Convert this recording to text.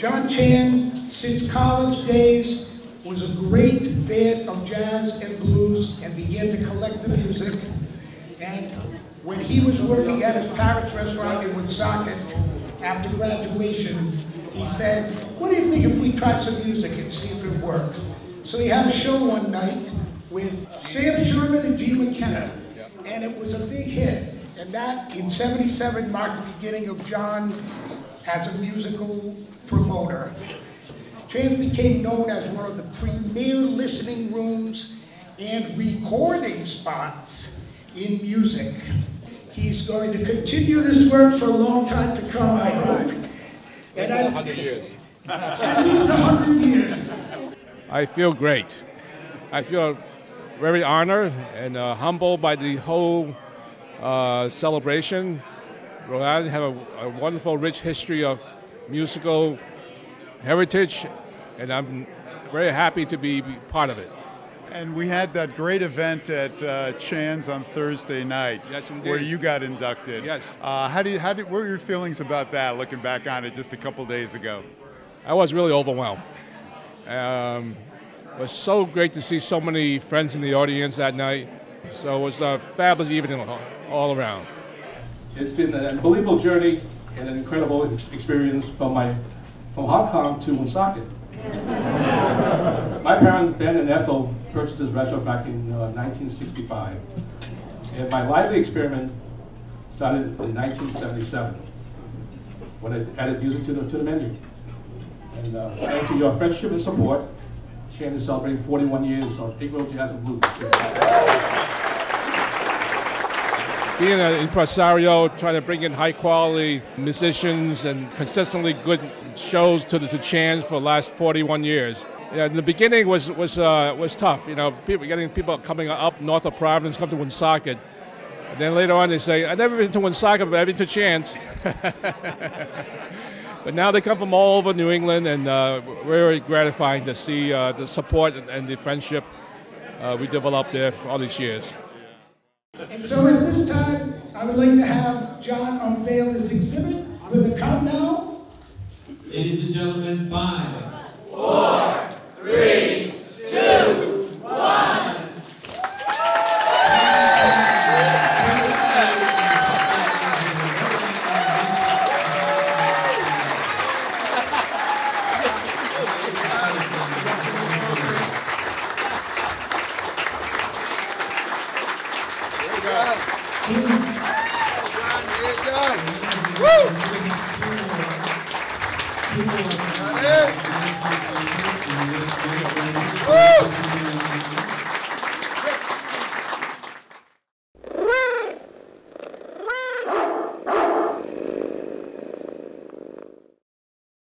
John Chan, since college days, was a great fan of jazz and blues and began to collect the music. And when he was working at his parents' restaurant in Woonsocket after graduation, he said, what do you think if we try some music and see if it works? So he had a show one night with Sam Sherman and Gene McKenna, and it was a big hit. And that, in 77, marked the beginning of John as a musical promoter. Chan's became known as one of the premier listening rooms and recording spots in music. He's going to continue this work for a long time to come, I hope. And I, 100 years. At least 100 years. I feel great. I feel very honored and uh, humbled by the whole uh, celebration. Rhode Island have a, a, wonderful, rich history of musical heritage, and I'm very happy to be part of it. And we had that great event at uh, Chan's on Thursday night, yes, where you got inducted. Yes. Uh, how do you, how did, what were your feelings about that? Looking back on it just a couple days ago. I was really overwhelmed. Um, it was so great to see so many friends in the audience that night. So it was a fabulous evening all around. It's been an unbelievable journey and an incredible experience from my from Hong Kong to Woonsocket. my parents, Ben and Ethel, purchased this restaurant back in uh, 1965. And my lively experiment started in 1977 when I added music to the, to the menu. And uh, thanks to your friendship and support, Chan is celebrating 41 years of April Jazz and Blues. Being an impresario, trying to bring in high quality musicians and consistently good shows to the to Chan's for the last 41 years. Yeah, in the beginning was was uh, was tough. You know, people getting people coming up north of Providence come to Woonsocket. And then later on they say, I've never been to Woonsocket, but I've been to Chan's. but now they come from all over New England, and uh, very gratifying to see uh, the support and the friendship uh, we developed there for all these years. And so at this time, I would like to have John unveil his exhibit with a countdown. Ladies and gentlemen, five, Woo!